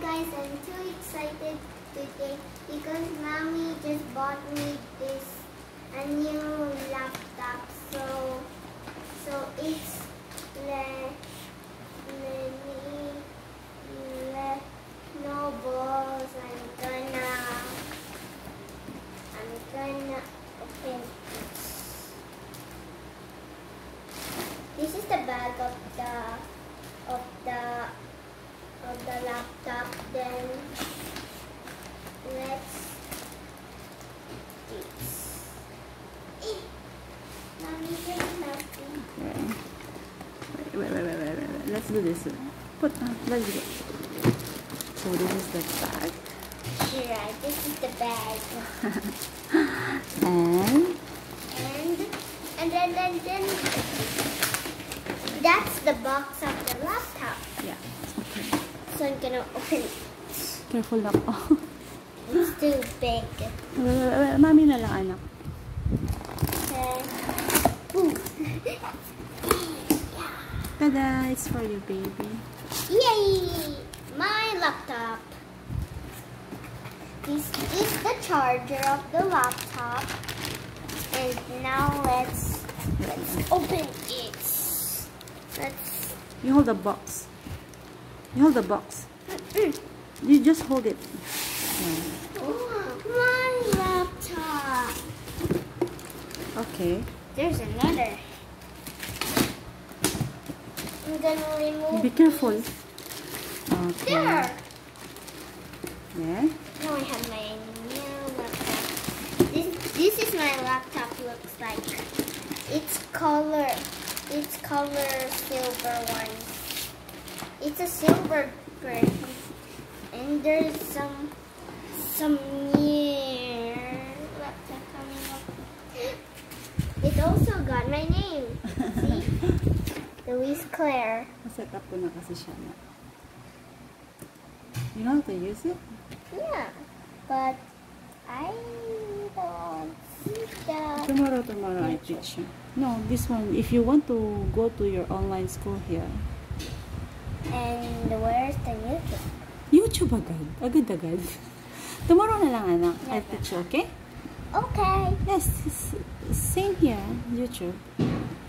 guys, I'm too excited today because mommy just bought me this a new laptop. So so it's le le le Lenovo's. I'm gonna I'm gonna open this. This is the bag of the of the of the laptop. Then let's this. Eh, Mommy, can help me? Okay. Wait, wait, wait, wait, wait, wait. Let's do this. Put, uh, let's go. So this is the bag. Sure, this is the bag. And And and then then then that's the box of the laptop. yeah. So I'm gonna open it. Careful lang. Oh. It's too big. Wait, Mami na lang anak. Okay. Boom. Tada! It's for you, baby. Yay! My laptop. This is the charger of the laptop. And now let's let's open it. Let's You hold the box. You hold the box. You just hold it. My laptop. Okay. There's another. I'm gonna remove. Be careful. Okay. There. Yeah. Now I have my new laptop. This this is my laptop looks like. It's color. It's color silver one. It's a silver version, and there's some some laptop coming up. It also got my name. See, Louise Claire. Set up ko na kasi siya na. You know how to use it? Yeah, but I don't see the. Tomorrow, tomorrow I teach you. No, this one, if you want to go to your online school here, And where's the YouTube? YouTube agad. Agad-agad. Tomorrow na lang, anak. I'll teach you, okay? Okay, Yes, same here, YouTube.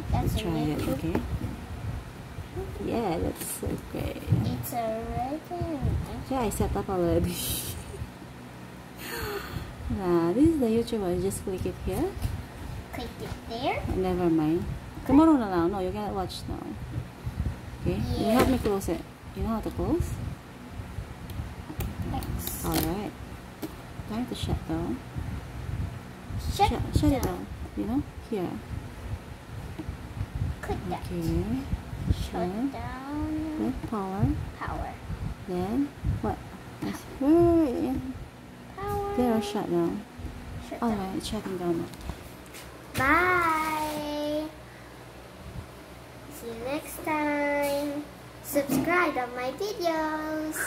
that's Try it, okay? Yeah, that's okay. It's a regular. Yeah, I set up already. Nah, this is the YouTube. I just click it here. Click it there. Never mind. Tomorrow na lang. No, you cannot watch now. Okay? You Yeah. help me close it. You know how to close? X. Alright. Time to shut down. Shut, Shut, shut it down. You know? Here. Click that. Okay. Shut down. Then power. Power. Then what? Wait. Power. There, shut down. Shut down. Alright, it's shutting down now. Bye. See you next time. Subscribe on my videos.